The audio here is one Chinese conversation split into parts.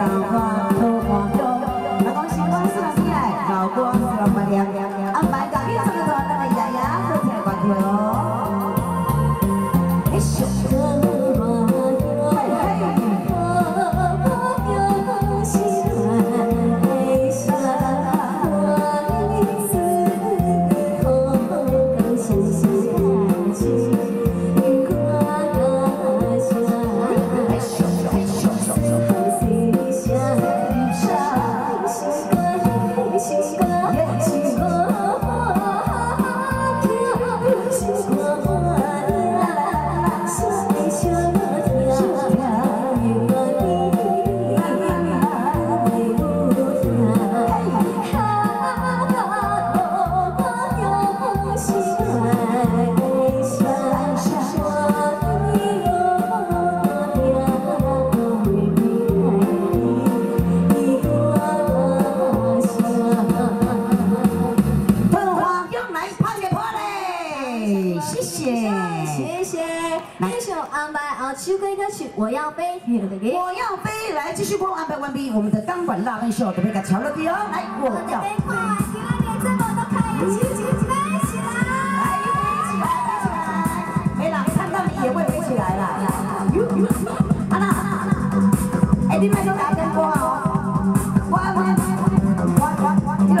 Aku masih mau selesai. Aku selamat diambil. 安排啊，秋歌歌曲，我要飞，我要飞，来继续播安排完毕，我们的钢管辣妹秀准备给乔乐迪哦，来，我。要飞。没了，看到你也会飞起来了。好了，好了，好了，哎，你们都打灯光哦。我。我。我。我。我，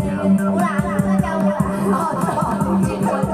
你的温柔